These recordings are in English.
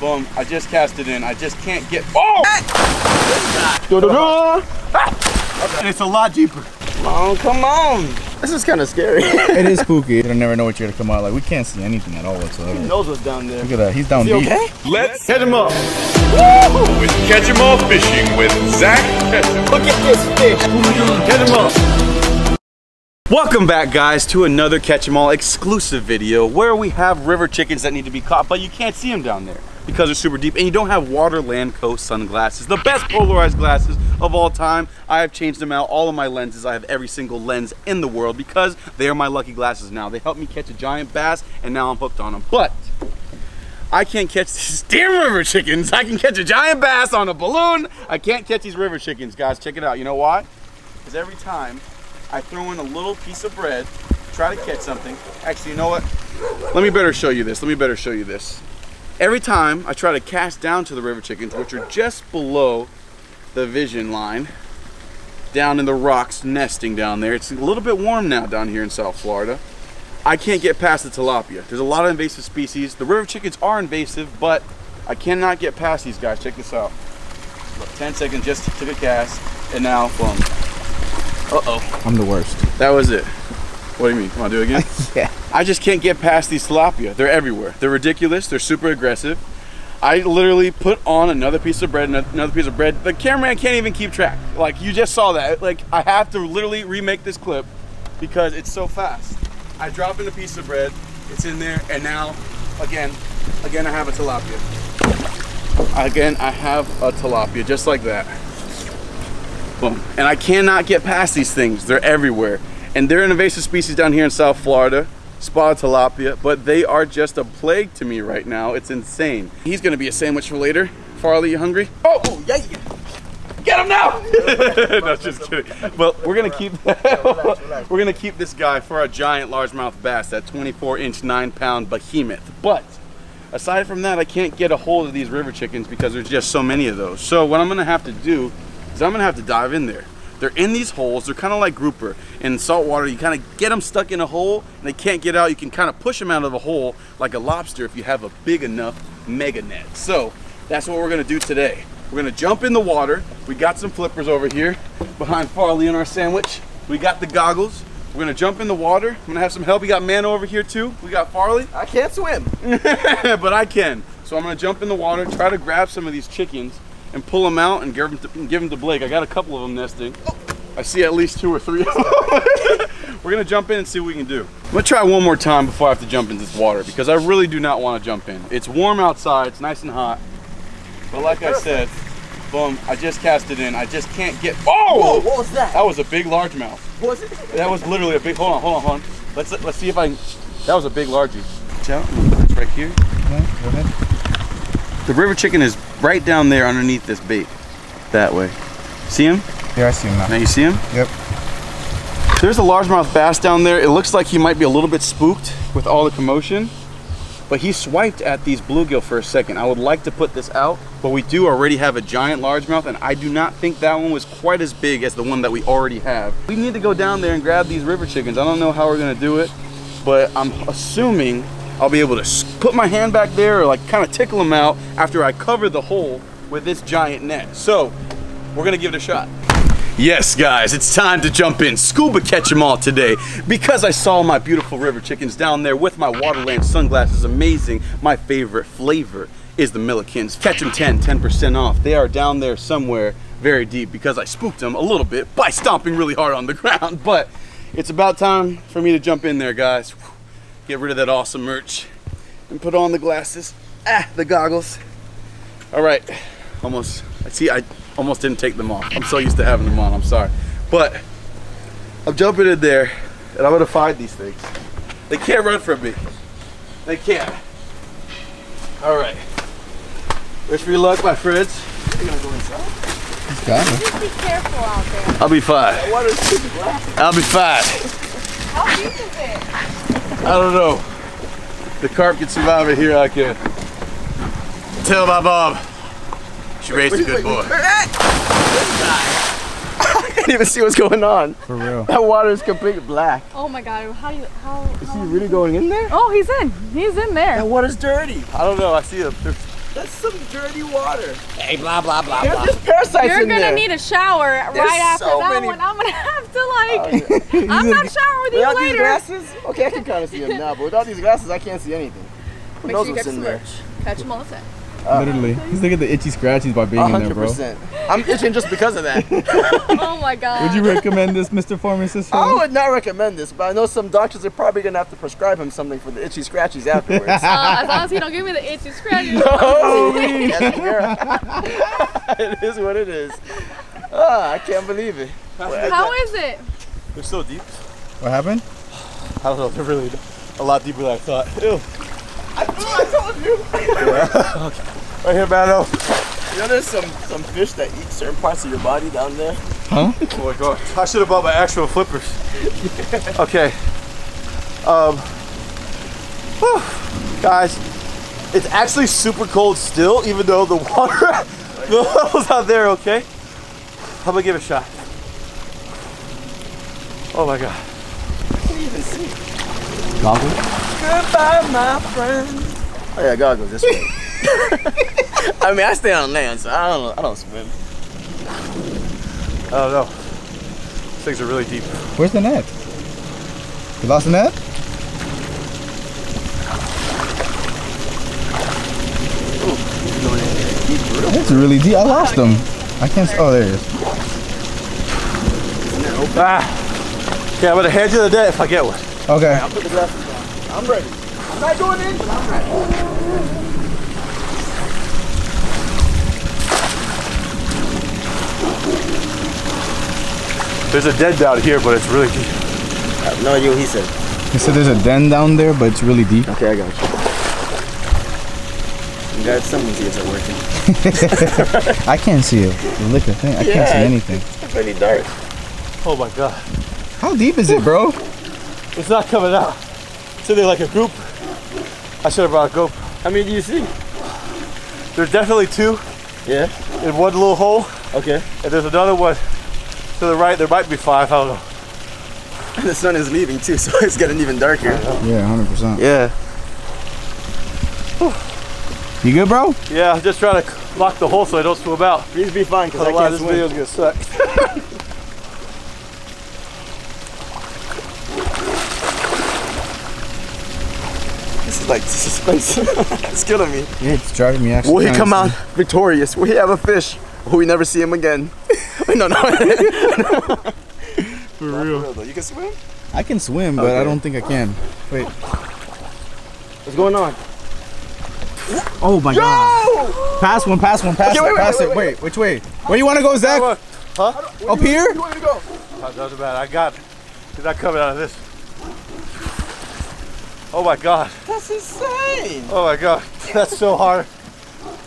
Boom, I just cast it in. I just can't get, oh! And it's a lot deeper. Oh, come on. This is kind of scary. it is spooky. You never know what you're gonna come out like. We can't see anything at all whatsoever. He knows what's down there. Look at that. He's down Is he deep. okay? Let's catch him up. Woo! With Catch 'em All Fishing with Zak Catchem. Look at this fish. Catch 'em up. Welcome back guys to another Catch 'em All exclusive video where we have river chickens that need to be caught but you can't see them down there because they're super deep and you don't have Waterland Coast sunglasses, the best polarized glasses of all time. I have changed them out, all of my lenses. I have every single lens in the world because they are my lucky glasses now. They help me catch a giant bass and now I'm hooked on them. But I can't catch these damn river chickens. I can catch a giant bass on a balloon. I can't catch these river chickens, guys. Check it out. You know why? Because every time I throw in a little piece of bread, try to catch something. Actually, you know what? Let me better show you this. Let me better show you this. Every time I try to cast down to the river chickens, which are just below the vision line, down in the rocks nesting down there. It's a little bit warm now down here in South Florida. I can't get past the tilapia. There's a lot of invasive species. The river chickens are invasive, but I cannot get past these guys. Check this out. Look, 10 seconds, just took a cast, and now, boom. Uh-oh. I'm the worst. That was it. What do you mean? Want to do it again? Yeah. I just can't get past these tilapia. They're everywhere. They're ridiculous. They're super aggressive. I literally put on another piece of bread, another piece of bread. The cameraman can't even keep track. Like you just saw that. Like I have to literally remake this clip because it's so fast. I drop in a piece of bread, it's in there, and now, again, again I have a tilapia. Again, I have a tilapia, just like that. Boom. And I cannot get past these things. They're everywhere. And they're an invasive species down here in South Florida, spotted tilapia, but they are just a plague to me right now. It's insane. He's gonna be a sandwich for later. Farley, you hungry? Oh, oh yeah. Get him now! no, just kidding. But we're gonna keep we're gonna keep this guy for a giant largemouth bass, that 24 inch, nine pound behemoth. But aside from that, I can't get a hold of these river chickens because there's just so many of those. So what I'm gonna have to do is I'm gonna have to dive in there. They're in these holes. They're kind of like grouper. In salt water, you kind of get them stuck in a hole and they can't get out. You can kind of push them out of the hole like a lobster if you have a big enough mega net. So that's what we're gonna do today. We're gonna jump in the water. We got some flippers over here behind Farley in our sandwich. We got the goggles. We're gonna jump in the water. I'm gonna have some help. We got Mano over here too. We got Farley. I can't swim. but I can. So I'm gonna jump in the water, try to grab some of these chickens and pull them out and give them to, give them to Blake. I got a couple of them nesting. I see at least two or three. We're gonna jump in and see what we can do. I'm gonna try one more time before I have to jump into this water because I really do not want to jump in. It's warm outside, it's nice and hot. But like I said, boom, I just cast it in. I just can't get, oh! Whoa, oh! what was that? That was a big largemouth. Was it? That was literally a big. Hold on, hold on, hold on. Let's let's see if I. can- That was a big largie. Watch out. It's right here. Yeah, go ahead. The river chicken is right down there underneath this bait. That way. See him? Yeah, I see him Now now. you see him? Yep. There's a largemouth bass down there. It looks like he might be a little bit spooked with all the commotion. But he swiped at these bluegill for a second. I would like to put this out, but we do already have a giant largemouth, and I do not think that one was quite as big as the one that we already have. We need to go down there and grab these river chickens. I don't know how we're gonna do it, but I'm assuming I'll be able to put my hand back there or like kind of tickle them out after I cover the hole with this giant net. So we're gonna give it a shot. Yes, guys, it's time to jump in. Scuba catch 'em all today because I saw my beautiful river chickens down there with my Waterland sunglasses. Amazing. My favorite flavor is the Millikins. Catch 'em 10, 10% off. They are down there somewhere very deep because I spooked them a little bit by stomping really hard on the ground. But it's about time for me to jump in there, guys. Get rid of that awesome merch and put on the glasses. Ah, the goggles. All right, almost. I see. I almost didn't take them off. I'm so used to having them on. I'm sorry, but I'm jumping in there, and I'm gonna find these things. They can't run from me. They can't. All right. Wish me luck, my friends. He's got it. Just be careful out there. I'll be fine. Water's super black. I'll be fine. How deep is it? I don't know. The carp can survive it here. I can. Tell my mom. She raised a good boy. I can't even see what's going on. For real. That water is completely black. Oh my god, how do you, how? Is he really going in there? Oh, he's in. He's in there. That water's dirty. I don't know. I see them. They're, That's some dirty water. Hey, blah blah blah There's just parasites You're in gonna there. need a shower right after so that many- one. I'm gonna have to oh, like. I'm not showering with you Without these glasses, okay, I can kind of see them now, but without these glasses, I can't see anything. Who Make knows sure you what's get in some there? Catch them all the time. Literally. He's looking at the itchy scratchies by being A in there, hundred bro. percent. I'm itching just because of that. Oh my god. Would you recommend this, Mr. Pharmacist? I would not recommend this, but I know some doctors are probably gonna have to prescribe him something for the itchy scratchies afterwards. Uh, as long as he don't give me the itchy scratchy. oh, yes, girl. it is what it is. Ah, I can't believe it. How is it? They're so deep. What happened? I don't know. They're really a lot deeper than I thought. Ew. I, I told you. Right here, Bano. You know, there's some some fish that eat certain parts of your body down there. Huh? Oh my god. I should have bought my actual flippers. okay. Um. whew. Guys, it's actually super cold still, even though the water, the level's out there. Okay. I'm gonna give it a shot. Oh my god. Goggles? Goodbye, my friend. Oh yeah, goggles this way. I mean, I stay on land, so I don't I don't swim. I don't know. These things are really deep. Where's the net? You lost the net? It's really deep. I lost them. I can't. Oh, there it is. Ah. Okay, I'm gonna hand you the net if I get one. Okay. I'll put the glasses on. I'm ready. I'm not going in, but I'm ready. There's a den down here, but it's really deep. I have no idea what he said. He said there's a den down there, but it's really deep. Okay, I got you. You got someone's ears are working. I can't see it. The liquor thing. I can't see anything. It's pretty dark. Oh my god. How deep is it, bro? It's not coming out. So they're like a goop. I should have brought a goop. How many do you see? There's definitely two Yeah. in one little hole, Okay. and there's another one to the right. There might be five. I don't know. the sun is leaving too, so it's getting even darker. Yeah, 100%. Yeah. You good, bro? Yeah, I'm just trying to lock the hole so I don't swim out. Please be fine, because I Otherwise, can't this swim. video's gonna suck. This is like suspense. it's killing me. Yeah, it's driving me actually. Will he kinda come out insane. victorious? Will he have a fish? Will we never see him again? no, no. For real. though. You can swim? I can swim, but I don't think I can. Wait. What's going on? Oh my god. Pass one, pass one, pass Okay, it, wait, wait, pass wait, it. wait. Wait, which way? Where you want to go, Zak? Huh? Up here? You want me to go? Oh, doesn't matter. I got. He's not coming out of this. Oh my god. That's insane. Oh my god. That's so hard.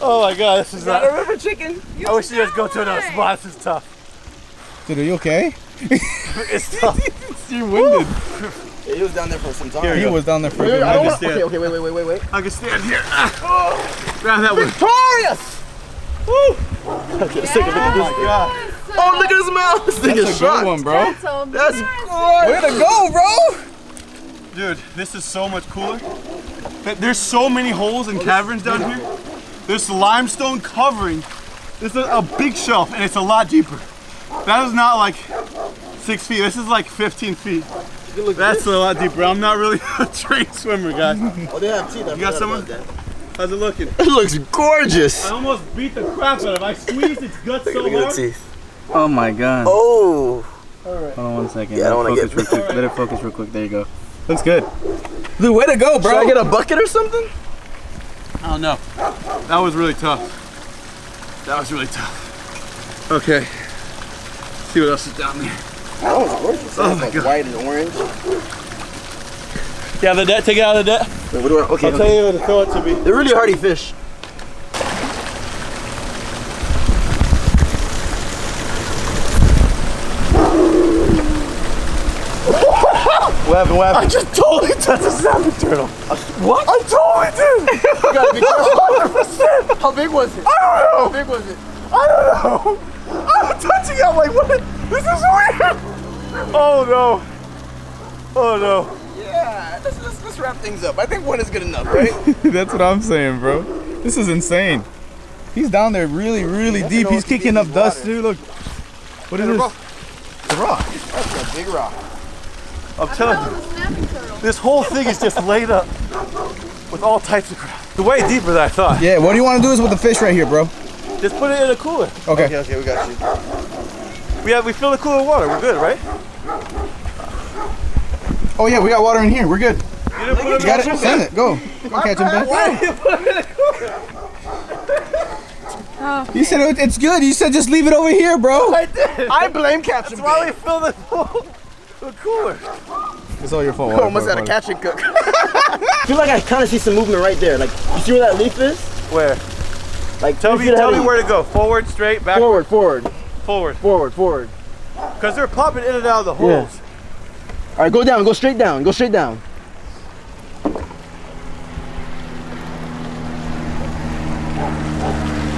Oh my god. This is not. a river chicken. I wish you just go to another spot. This is tough. Dude, are you okay? It's tough. You're winded. Yeah, he was down there for some time. Here He was down there for a Wait, wait, I don't wanna- okay, okay, wait, wait, wait, wait, wait. I can stand here. Ah. Grab that one. Victorious! Woo! Okay, let's take a look at Oh this. my god. Oh, look at his mouth. This thing That's is a good shocked. one, bro. That's so That's embarrassing. Way to go, bro. Dude, this is so much cooler. There's so many holes and caverns down here. There's limestone covering. This is a big shelf and it's a lot deeper. That is not like six feet. This is like 15 feet. That's a lot deeper. I'm not really a trained swimmer, guys. Oh, they have teeth. I You got forgot someone? about. How's it looking? It looks gorgeous. I almost beat the crap out of it. I squeezed its guts so Look at the hard. teeth. Oh my god. Oh. Hold on one second. Yeah, I don't it wanna focus get- real quick. Let it focus real quick. There you go. Looks good. Dude, way to go, bro. Should I get a bucket or something? I don't know. That was really tough. That was really tough. Okay. See what else is down there. That was gorgeous. Oh It's my like God. white and orange. Yeah, the net. Take it out of the net. Wait, what do I, okay, I'll okay. tell you when to throw it to me. They're really hardy fish. What happened? What? I just totally touched a snapping turtle. What? I totally did. You gotta be careful. How big was it? I don't know. How big was it? I don't know. I'm touching it. I'm like, what? This is weird. Oh no. Oh no. Yeah, let's, let's, let's wrap things up. I think one is good enough, right? That's what I'm saying, bro. This is insane. He's down there really, really deep. He's kicking up dust, water. dude. Look. What is It's a this? rock. The rock. That's a big rock. I'm telling Oh, you, the snapping turtle. this whole thing is just laid up with all types of crap. It's way deeper than I thought. Yeah, what do you want to do is with the fish right here, bro? Just put it in a cooler. Okay. Okay, okay, we got you. We have we fill the cooler with water. We're good, right? Oh yeah, we got water in here. We're good. You didn't put it You in got the it? Send it. Go. Go catch him, Ben. You said it, it's good. You said just leave it over here, bro. I did. I blame Captain That's why we filled the, whole- the cooler. It's all your fault. I almost had a catch and cook. I feel like I kind of see some movement right there. Like, you see where that leaf is? Where? Like, Tell me, tell me where to go. Forward, straight, back, you. Forward, forward, forward. forward, forward. Because they're popping in and out of the holes. Yeah. All right, go down, go straight down, go straight down.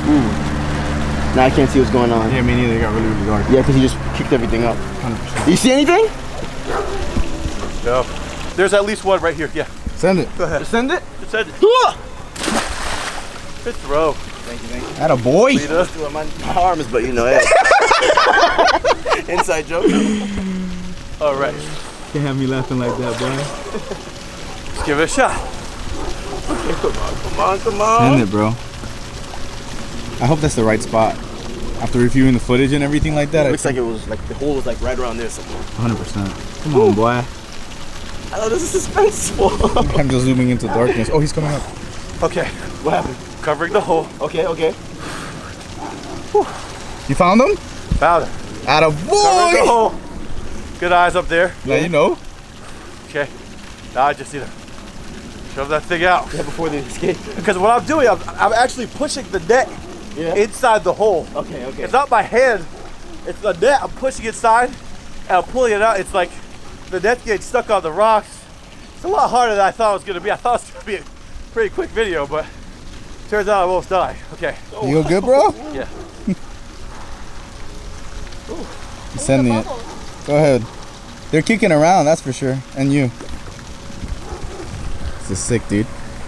Ooh. Now I can't see what's going on. Yeah, me neither. It got really, really dark. Yeah, because he just kicked everything up. 100%. Do you see anything? No. There's at least one right here. Yeah. Send it. Go ahead. Just send it. Just send it. Good throw. At a boy. Lita. My, my arm is, but you know, hey. Inside joke. All right. Can't have me laughing like that, boy. Let's give it a shot. Come on, come on. Come on. Send it, bro. I hope that's the right spot. After reviewing the footage and everything like that, It looks like it was like the hole was like right around there somewhere. 100%. Come on, boy. I know this is suspenseful. I'm just zooming into darkness. Oh, he's coming up. Okay. what happened? Covering the hole. Okay, okay. You found him? Found it. At a Covering the boy. hole. Good eyes up there. Now you know. Okay. Now I just need to shove that thing out. Yeah, before they escape. Because what I'm doing, I'm, I'm actually pushing the net Yeah. inside the hole. okay, okay. It's not my hand, it's the net. I'm pushing it inside and I'm pulling it out. It's like the net's getting stuck on the rocks. It's a lot harder than I thought it was gonna be. I thought it was gonna be a pretty quick video, but turns out I almost died. Okay. You good, bro? Yeah. I'm sending it. Go ahead. They're kicking around, that's for sure. And you. This is sick, dude.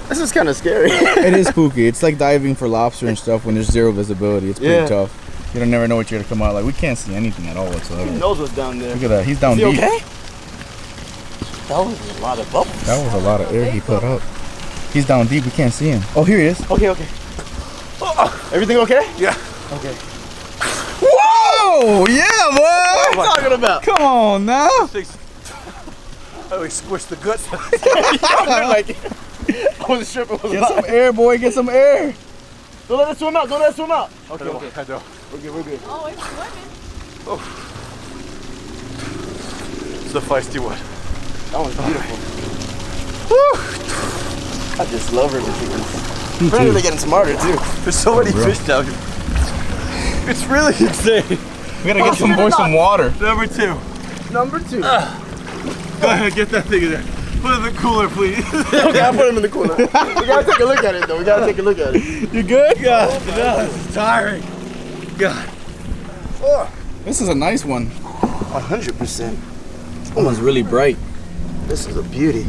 This is kind of scary. It is spooky. It's like diving for lobster and stuff when there's zero visibility. It's pretty Yeah. tough. You don't never know what you're gonna come out like. We can't see anything at all whatsoever. Who knows what's down there? Look at that. He's down Is he deep. okay? That was a lot of bubbles. That was a lot of air he put up. He's down deep. We can't see him. Oh, here he is. Okay, okay. Oh. Everything okay? Yeah. Okay. Whoa! Yeah, boy! What are you talking about? Come on now. Things. I always squished the guts. like, I wasn't sure if it was Get some air, boy. Get some air. Don't let it swim out. Don't let it swim out. I Okay, know, okay. I know. We're good, we're good. Oh, it's swimming. Oh. It's a feisty one. That one's beautiful. Woo! I just love river chickens. Apparently they're getting smarter too. There's so many bro. fish down here. It's really insane. We gotta get some boy some water. Number two. Number two. Go ahead, get that thing in there. Put it in the cooler, please. okay, I'll put him in the cooler. we gotta take a look at it though. We gotta take a look at it. You good? God, no, this is tiring. God. Oh. This is a nice one. 100%. This one's really bright. This is a beauty.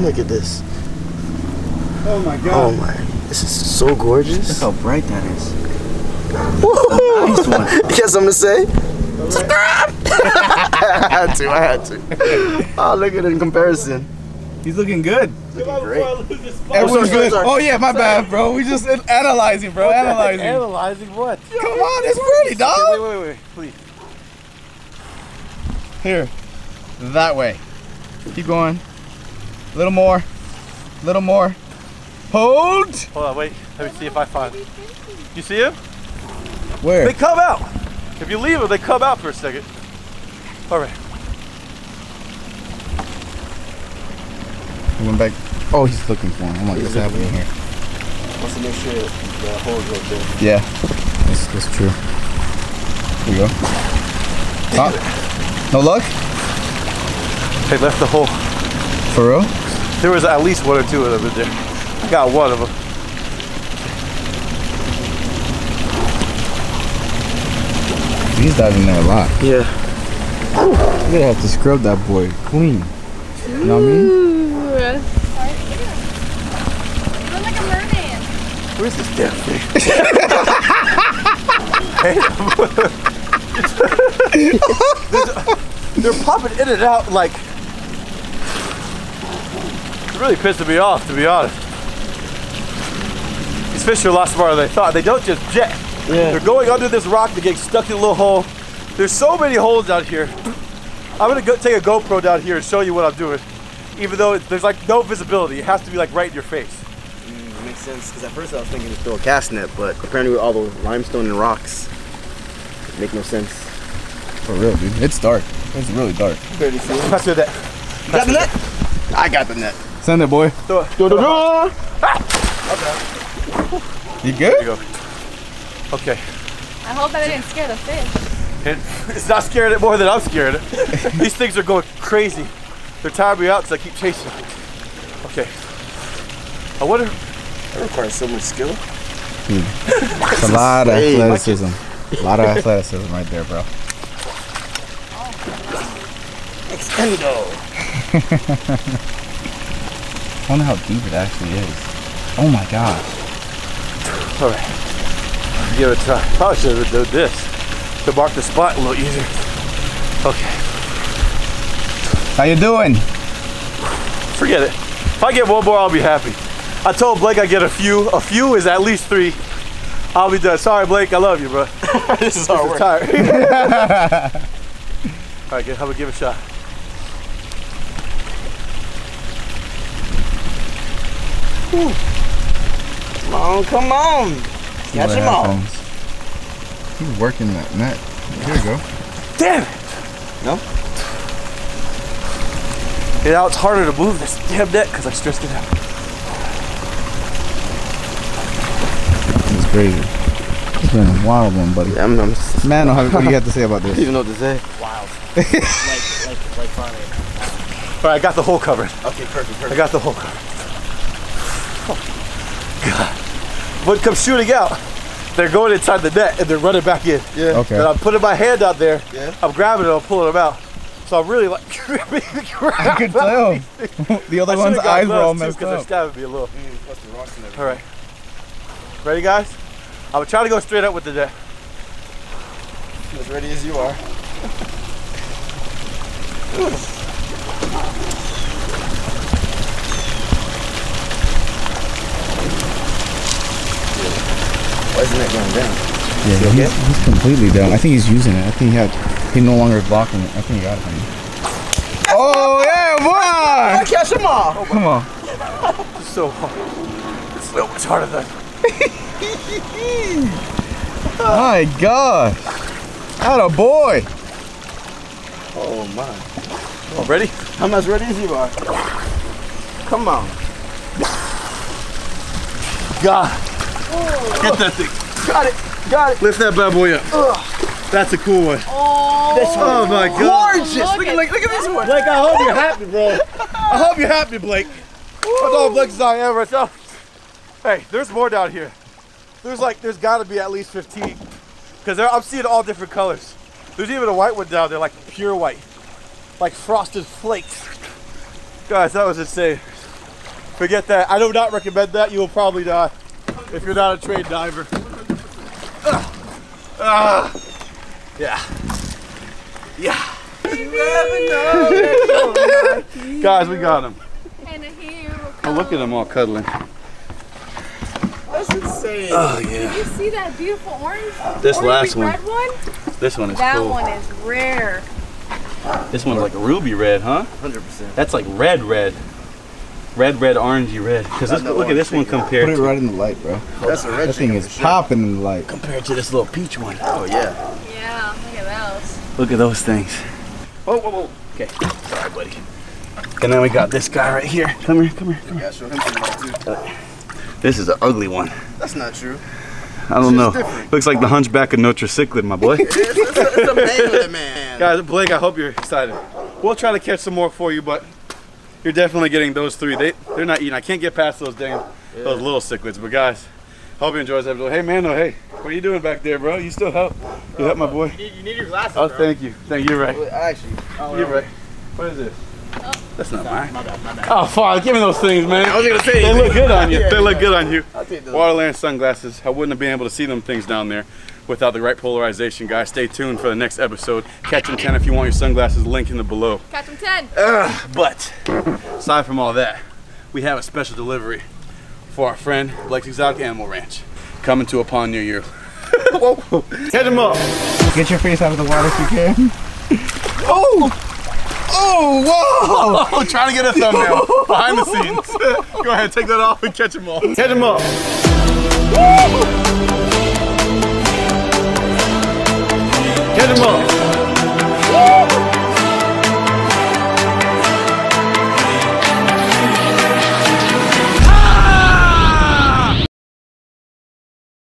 Look at this. Oh my god. Oh my. This is so gorgeous. Look how bright that is. Nice one. You got something to say? Subscribe! I had to, I had to. Oh, look at it in comparison. He's looking good. Looking Great. Everyone's good. Oh yeah, my bad, bro. We just analyzing, bro. Analyzing. Analyzing what? Come on, it's pretty, Wait, dog. wait, wait, wait, please. Here, that way. Keep going. A little more. A little more. Hold. Hold on, wait. Let me see if I find. You see him? Where? They come out. If you leave them, they come out for a second. All right. He went back. Oh, he's looking for him. I'm like, what's happening here? Wants to make sure the hole's right there. Yeah, that's, that's true. Here we go. Huh? No luck? They left the hole. For real? There was at least one or two of them in there. I got one of them. He's diving there a lot. Yeah. You're gonna have to scrub that boy clean. You know what I mean? Ooh. You look like a mermaid. Where's this damn thing? They're popping in and out like. It's really pissing me off, to be honest. These fish are a lot smarter than I thought. They don't just jet. They're going under this rock, they get stuck in a little hole. There's so many holes out here. I'm gonna go take a GoPro down here and show you what I'm doing. Even though it- there's like no visibility, it has to be like right in your face. Mm, makes sense, because at first I was thinking to throw a cast net, but apparently with all those limestone and rocks, it make no sense. For real, dude. It's dark. It's really dark. Barely see it. Pass me that. Got the net? I got the net. Send it, boy. Do it. Do, do, do. You There you good? go. Okay. I hope that I didn't scare the fish. It, it's not scared it more than I'm scared it. These things are going crazy. They're tiring me out because I keep chasing them. Okay. I wonder. That requires so much skill. Hmm. It's a lot of Hey, athleticism. A lot of athleticism right there, bro. Extendo. I wonder how deep it actually is. Oh my gosh. All right. Give it a try. Probably should have done this to mark the spot a little easier. Okay. How you doing? Forget it. If I get one more, I'll be happy. I told Blake I get a few. A few is at least three. I'll be done. Sorry, Blake. I love you, bro. this is This hard work. tired. All right, good. How about give it a shot? Come on, come on. Catch them all. Headphones. He's working that net. Here you go. Damn it! No? And now it's harder to move this damn net because I stressed it out. It's crazy. It's been a wild one, buddy. Yeah, I'm, I'm Man, what do you have to say about this? I don't this? even know what to say. Wild. like, like, like funny. All right, I got the hole covered. Okay, perfect, perfect. I got the hole covered. Oh, God. When it comes shooting out, they're going inside the net and they're running back in. Yeah. Okay. And I'm putting my hand out there. Yeah. I'm grabbing it. I'm pulling them out. So I'm really like gripping the crap I could out tell. the other I one's eyes were all gloves, too, messed 'cause they're up. stabbing me a little. Mm, plus the rocks and everything. All right. Ready, guys? I'm trying to go straight up with the net. As ready as you are. Why isn't that going down? Yeah, he's, he's completely down. I think he's using it. I think he had, he no longer is blocking it. I think he got it from. Oh yeah, boy! catch them all. Come on. It's so hard. It's so much harder than. My gosh. Out a boy. Oh my. Oh, ready? I'm as ready as you are. Come on. God. Get that thing. Got it. Got it. Lift that bad boy up. That's a cool one. Oh, Oh my God. Gorgeous. Look, at, look, look at this one. Blake, I hope you're happy, bro. I hope you're happy, Blake. I know Blake's not ever. So, hey, there's more down here. There's like, there's got to be at least 15, because I'm seeing all different colors. There's even a white one down there, like pure white, like frosted flakes. Guys, that was insane. Forget that. I do not recommend that. You will probably die if you're not a trained diver. Ah. Ah. yeah. Yeah. Guys, we got him. and here will Oh, look at them all cuddling. That's insane. Oh yeah. Did you see that beautiful orange? This orange last one. red one? This one is That cool. one is rare. This one's like a ruby red, huh? 100%. That's like red red. Red, red, orangey red. Because That's look at this one orange compared Put it right in the light, bro. That's a red That thing chicken is sure. popping in the light. compared to this little peach one. Oh yeah. Yeah, look at those. Look at those things. Whoa, whoa, whoa. Okay. Sorry, buddy. And then we got this guy right here. Come here, come here, come here. Yeah, show him some love too. Uh, this is an ugly one. That's not true. I don't know. Different. Looks like the hunchback of Notre Cichlid, my boy. It's, it's, a, it's man a man. Guys, Blake, I hope you're excited. We'll try to catch some more for you, but you're definitely getting those three. They they're not eating. I can't get past those damn those little cichlids. But guys, hope you enjoy this episode. Hey Mano, hey, what are you doing back there, bro? You still help? You help my uh, boy? You need, you need your glasses, Oh, bro. thank you. Thank you. You're right. Actually, oh, You're right. What is this? Oh. That's not mine. Oh, fuck. Give me those things, man. I was going to say, they look good on you. They look good on you. Waterland sunglasses. I wouldn't have been able to see them things down there without the right polarization, guys. Stay tuned for the next episode. Catch them 10 if you want your sunglasses. Link in the below. Catch them 10. But aside from all that, we have a special delivery for our friend Blake's Exotic Animal Ranch coming to a pond near you. Whoa. Catch him up. Get your face out of the water if you can. Oh! Oh, whoa! Oh, trying to get a thumbnail behind the scenes. Go ahead, take that off and catch them all. Catch them up. Catch them up.